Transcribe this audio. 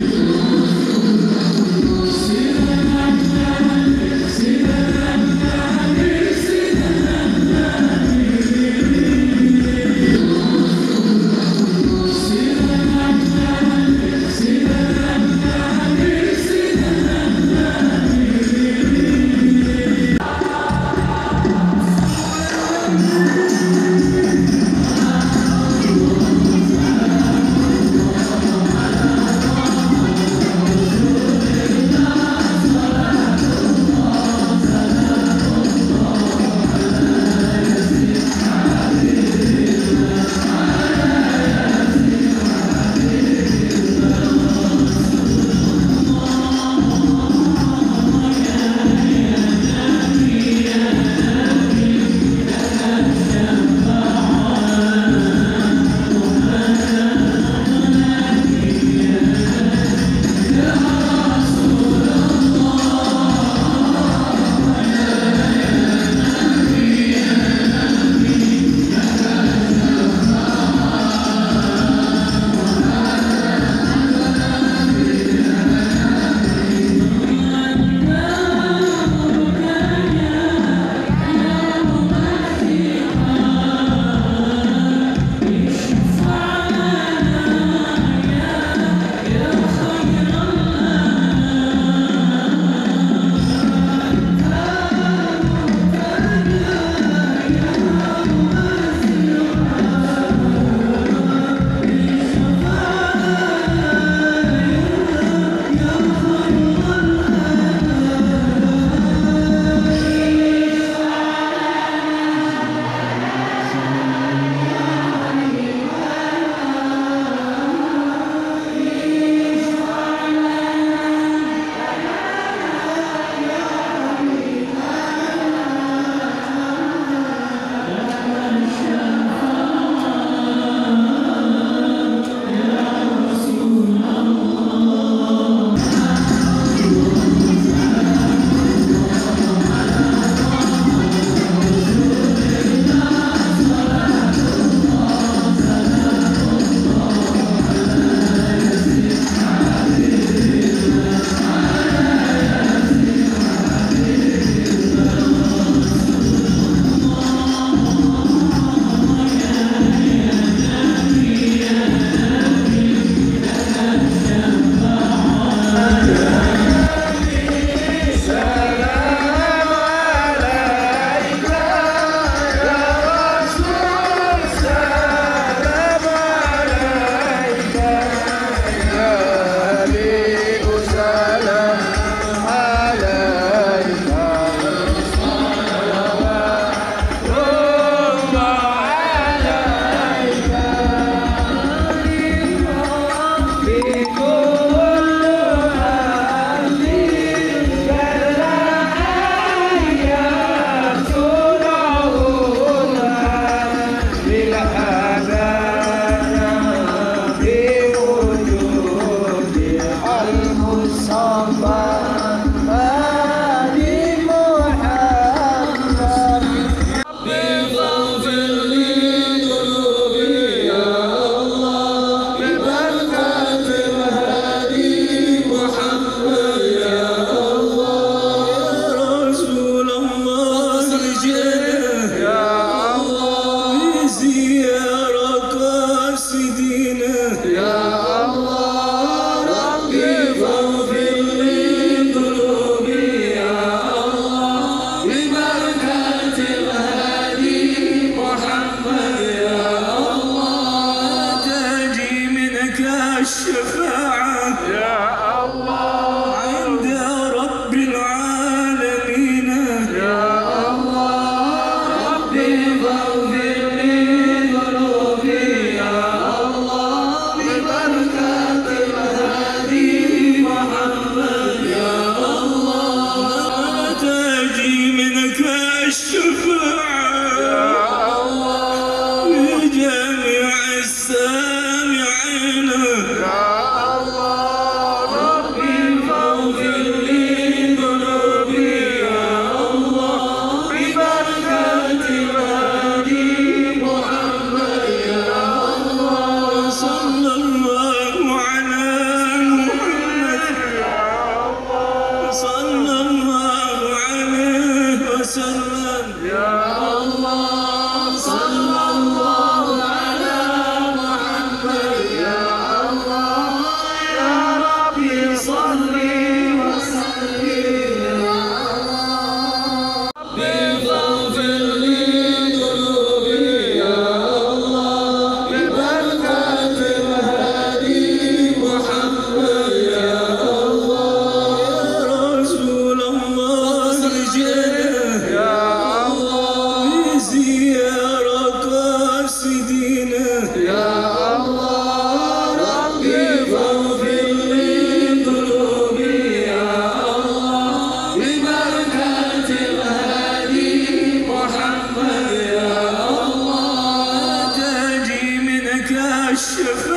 you الشفاعة. يا الله. عند رب العالمين. يا الله. ربي ضل monsieur.